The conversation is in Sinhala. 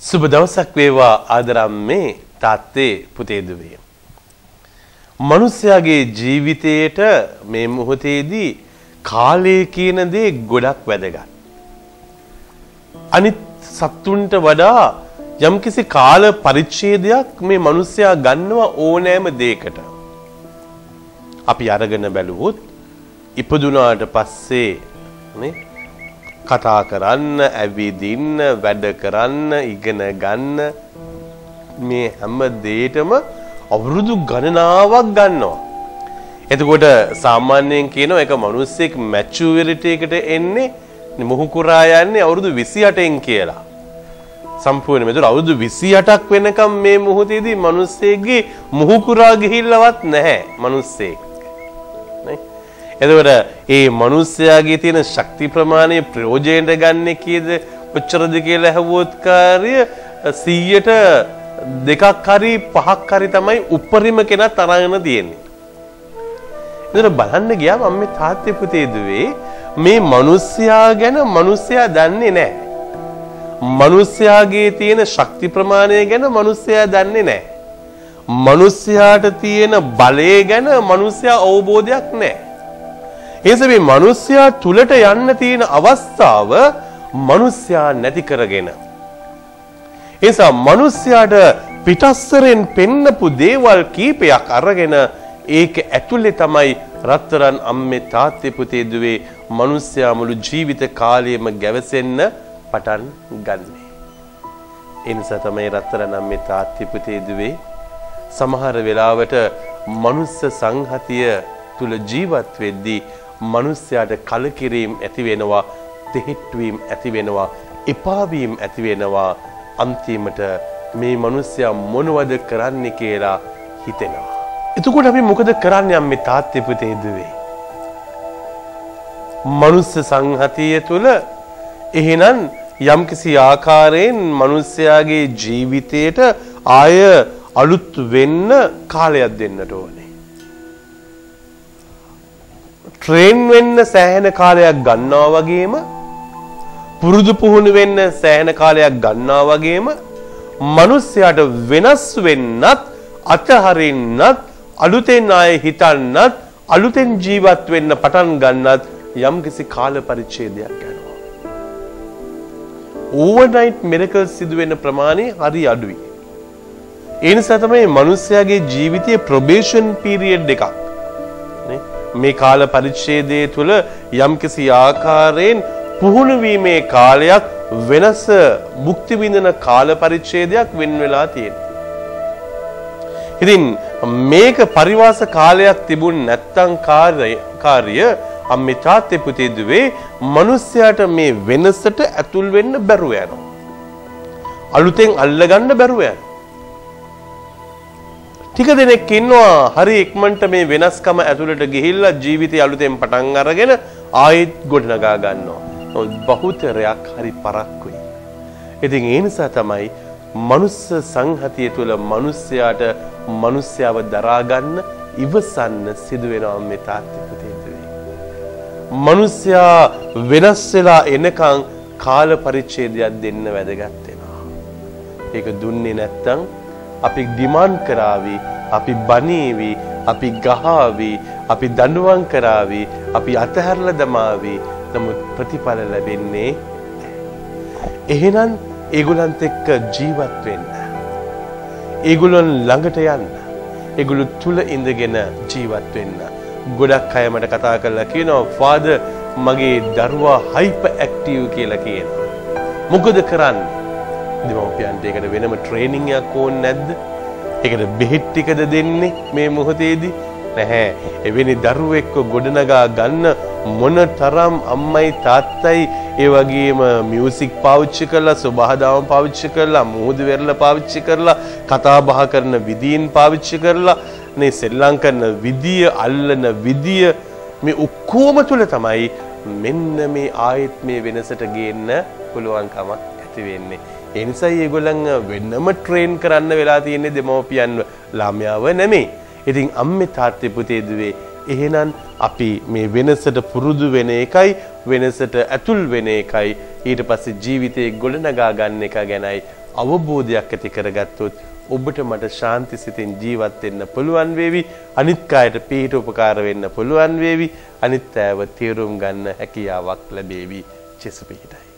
සුබ දවසක් වේවා ආදරම්මේ තාත්තේ පුතේ දුවේ. මිනිස්යාගේ ජීවිතයට මේ මොහොතේදී කාලය කියන දේ ගොඩක් වැදගත්. අනිත් සත්තුන්ට වඩා යම්කිසි කාල පරිච්ඡේදයක් මේ මිනිස්යා ගන්නවා ඕනෑම දෙයකට. අපි අරගෙන බැලුවොත් ඉපදුනාට පස්සේ නේ කතා කරන්න, ඇවිදින්න, වැඩ කරන්න, ඉගෙන ගන්න මේ හැම දෙයකම අවුරුදු ගණනාවක් ගන්නවා. එතකොට සාමාන්‍යයෙන් කියනවා එක මිනිස්සෙක් මැචුරිටි එකට එන්නේ මොහු කුරා යන්නේ අවුරුදු 28න් කියලා. සම්පූර්ණ මෙතන අවුරුදු 28ක් වෙනකම් මේ මොහොතේදී මිනිස්සෙක්ගේ මොහු කුරා ගිහිල්ලවත් නැහැ මිනිස්සෙක්. නේ? එතකොට ඒ මිනිස්යාගේ තියෙන ශක්ති ප්‍රමාණය ප්‍රයෝජනයට ගන්න කීයද කොච්චරද කියලා ඇහුවොත් කාර්ය 100ට දෙකක් හරි පහක් හරි තමයි උපරිම කෙනා තරගෙන තියෙන්නේ. එතන බලන්න ගියාම අම්මේ තාත්තේ පුතේ දුවේ මේ මිනිස්යා ගැන මිනිස්යා දන්නේ නැහැ. මිනිස්යාගේ තියෙන ශක්ති ප්‍රමාණය ගැන මිනිස්යා දන්නේ නැහැ. මිනිස්යාට තියෙන බලය ගැන මිනිස්යා අවබෝධයක් නැහැ. එනිසා මේ මිනිස්යා තුලට යන්න තියෙන අවස්ථාව මිනිස්යා නැති කරගෙන. එනිසා මිනිස්යාට පිටස්සරෙන් පෙන්නපු දේවල් කීපයක් අරගෙන ඒක ඇතුලේ තමයි රත්තරන් අම්මේ තාත්තේ පුතේ දුවේ මිනිස්යා මුළු ජීවිත කාලයම ගැවසෙන්න පටන් ගන්නෙ. ඒ නිසා තමයි රත්තරන් අම්මේ තාත්තේ පුතේ දුවේ සමහර වෙලාවට මනුස්ස සංහතිය තුල ජීවත් වෙද්දී මිනිස්යාට කලකිරීම ඇති වෙනවා, තෙහෙට්වීම ඇති වෙනවා, එපාවීම ඇති වෙනවා. අන්තිමට මේ මිනිස්යා මොනවද කරන්නේ කියලා හිතෙනවා. එතකොට අපි මොකද කරන්නේ අම්මේ තාත්තේ පුතේ දුවේ? මනුස්ස සංහතිය තුල එහෙනම් යම්කිසි ආකාරයෙන් මිනිස්යාගේ ජීවිතයට ආය අලුත් වෙන්න කාලයක් දෙන්නට ඕනේ. ට්‍රේන් වෙන්න සෑහෙන කාලයක් ගන්නවා වගේම පුරුදු පුහුණු වෙන්න සෑහෙන කාලයක් ගන්නවා වගේම මිනිස්යාට වෙනස් වෙන්නත් අතහරින්නත් අලුතෙන් ආයේ හිතන්නත් අලුතෙන් ජීවත් වෙන්න පටන් ගන්නත් යම්කිසි කාල පරිච්ඡේදයක් යනවා. ඕවර්නයිට් මිරකල්ස් සිදු වෙන ප්‍රමාණය හරි අඩුයි. ඒ නිසා තමයි මිනිස්යාගේ ජීවිතයේ ප්‍රොබේෂන් පීරියඩ් එකක්. මේ කාල පරිච්ඡේදය තුළ යම්කිසි ආකාරයෙන් පුහුණු වීමේ කාලයක් වෙනස භුක්ති විඳින කාල පරිච්ඡේදයක් වෙන් වෙලා තියෙනවා. ඉතින් මේක පරිවාස කාලයක් තිබුණ නැත්තම් කාර්ය අම්මේ තාත්තේ පුතේ දුවේ මිනිස්යාට මේ වෙනසට ඇතුල් වෙන්න බැරුව යනවා. අලුතෙන් අල්ලගන්න බැරුව යනවා. ටික දෙනෙක් ඉන්නවා හරි ඉක්මනට මේ වෙනස්කම ඇතුළට ගිහිල්ලා ජීවිතය අලුතෙන් පටන් අරගෙන ආයෙත් ගොඩනගා ගන්නවා. නමුත් බහුතරයක් හරි පරක්කුයි. ඉතින් ඒ නිසා තමයි මනුස්ස සංහතිය තුළ මිනිස්යාට මිනිස්යාව දරා ගන්න ඉවසන්න සිදු වෙනවා මේ තාත්ති පුතේ මිනිස්යා වෙනස් වෙලා එනකන් කාල පරිච්ඡේදයක් දෙන්න වැදගත් වෙනවා. ඒක දුන්නේ නැත්තම් අපි ඩිමාන්ඩ් කරાવી, අපි බනීවි, අපි ගහાવી, අපි දඬුවම් කරાવી, අපි අතහැරලා දමාවි. නමුත් ප්‍රතිඵල ලැබෙන්නේ එහෙනම් ඒගොල්ලන්ත් එක්ක ජීවත් වෙන්න. ඒගොල්ලන් ළඟට යන්න. ඒගොල්ලෝ තුල ඉඳගෙන ජීවත් වෙන්න. ගොඩක් අය මට කතා කරලා කියනවා "ෆාදර් මගේ දරුවා හයිපර් ඇක්ටිව් කියලා කියනවා." මොකද කරන්නේ? දෙමව්පියන්ට ඒකට වෙනම ට්‍රේනිං එකක් ඕනේ නැද්ද? ඒකට බෙහෙත් ටිකද දෙන්නේ මේ මොහොතේදී? නැහැ. එවැනි දරුවෙක්ව ගොඩනගා ගන්න මොන තරම් අම්මයි තාත්තයි ඒ වගේම මියුසික් පාවිච්චි කරලා සබහදාම පාවිච්චි කරලා මුහුදු වෙරළ පාවිච්චි කරලා කතා බහ කරන විදීන් පාවිච්චි කරලා මේ සෙල්ලම් කරන විදිය අල්ලන විදිය මේ ඔක්කොම තුල තමයි මෙන්න මේ ආයෙත් මේ වෙනසට ගේන්න පුළුවන්කමක් ඇති වෙන්නේ. ඒ නිසා ඒගොල්ලන් වෙනම ට්‍රේන් කරන්න වෙලා තියෙන්නේ දෙමව්පියන් ළමයාව නෙමෙයි. ඉතින් අම්මේ තාත්තේ පුතේ දුවේ එහෙනම් අපි මේ වෙනසට පුරුදු වෙන එකයි වෙනසට ඇතුල් වෙන එකයි. ඊට පස්සේ ජීවිතේ ගොඩනගා ගන්න එක ගැනයි අවබෝධයක් ඇති කරගත්තොත් ඔබට මට ශාන්ති සිතින් ජීවත් වෙන්න පුළුවන් වේවි. අනිත් කායට පිහිට උපකාර වෙන්න පුළුවන් වේවි. අනිත් අයව තේරුම් ගන්න හැකියාවක් ලැබේවි. චෙස පිහිටයි.